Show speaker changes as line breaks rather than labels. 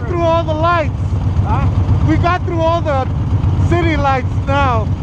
got through all the lights.
Huh?
We got through all the city lights now.